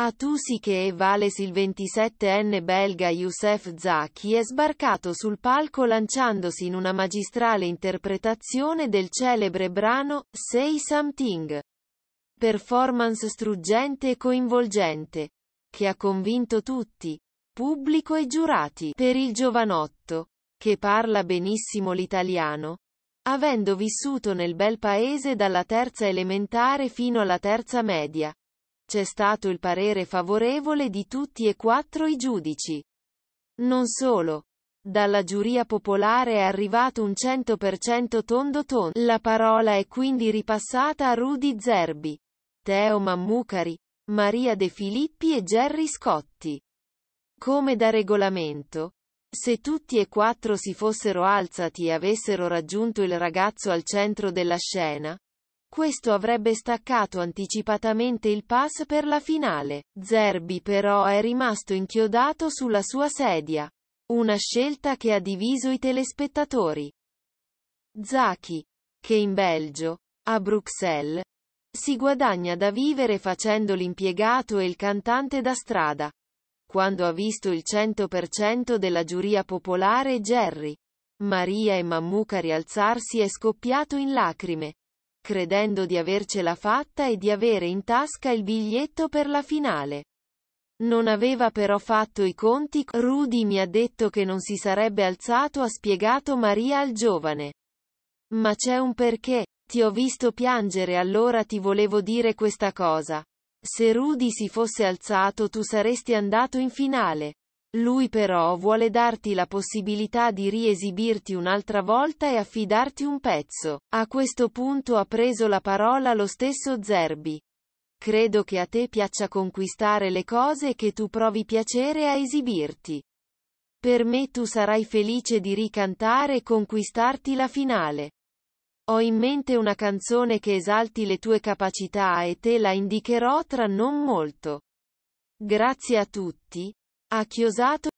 A Tusiche e Vales il 27enne belga Youssef Zaki è sbarcato sul palco lanciandosi in una magistrale interpretazione del celebre brano Say Something. Performance struggente e coinvolgente, che ha convinto tutti, pubblico e giurati, per il giovanotto, che parla benissimo l'italiano, avendo vissuto nel bel paese dalla terza elementare fino alla terza media c'è stato il parere favorevole di tutti e quattro i giudici. Non solo. Dalla giuria popolare è arrivato un 100% tondo tondo. La parola è quindi ripassata a Rudy Zerbi, Teo Mammucari, Maria De Filippi e Gerry Scotti. Come da regolamento, se tutti e quattro si fossero alzati e avessero raggiunto il ragazzo al centro della scena, questo avrebbe staccato anticipatamente il pass per la finale. Zerbi però è rimasto inchiodato sulla sua sedia. Una scelta che ha diviso i telespettatori. Zaki, che in Belgio, a Bruxelles, si guadagna da vivere facendo l'impiegato e il cantante da strada. Quando ha visto il 100% della giuria popolare Jerry, Maria e Mammuca rialzarsi è scoppiato in lacrime credendo di avercela fatta e di avere in tasca il biglietto per la finale. Non aveva però fatto i conti, Rudy mi ha detto che non si sarebbe alzato ha spiegato Maria al giovane. Ma c'è un perché, ti ho visto piangere allora ti volevo dire questa cosa. Se Rudy si fosse alzato tu saresti andato in finale. Lui però vuole darti la possibilità di riesibirti un'altra volta e affidarti un pezzo. A questo punto ha preso la parola lo stesso Zerbi. Credo che a te piaccia conquistare le cose e che tu provi piacere a esibirti. Per me tu sarai felice di ricantare e conquistarti la finale. Ho in mente una canzone che esalti le tue capacità e te la indicherò tra non molto. Grazie a tutti, ha chiosato